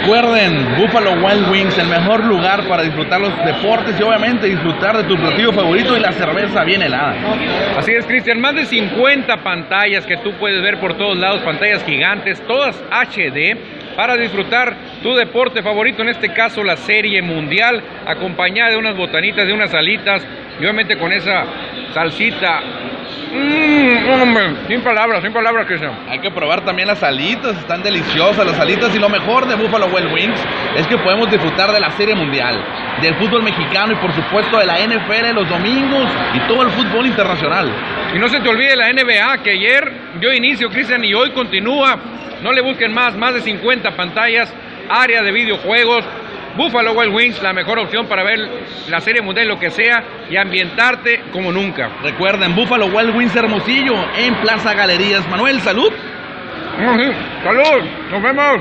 Recuerden, Buffalo Wild Wings, el mejor lugar para disfrutar los deportes y obviamente disfrutar de tu platillo favorito y la cerveza bien helada. Así es, Cristian, más de 50 pantallas que tú puedes ver por todos lados, pantallas gigantes, todas HD, para disfrutar tu deporte favorito, en este caso la Serie Mundial, acompañada de unas botanitas, de unas alitas, y obviamente con esa salsita. Mmm, hombre, sin palabras, sin palabras, Cristian. Hay que probar también las alitas, están deliciosas las alitas y lo mejor de Buffalo Wild Wings es que podemos disfrutar de la Serie Mundial, del fútbol mexicano y por supuesto de la NFL los domingos y todo el fútbol internacional. Y no se te olvide la NBA que ayer dio inicio, Cristian, y hoy continúa. No le busquen más, más de 50 pantallas, área de videojuegos, Buffalo Wild Wings, la mejor opción para ver la Serie Mundial, lo que sea, y ambientarte como nunca. Recuerden, Buffalo Wild Wings Hermosillo, en Plaza Galerías. Manuel, salud. Salud, nos vemos.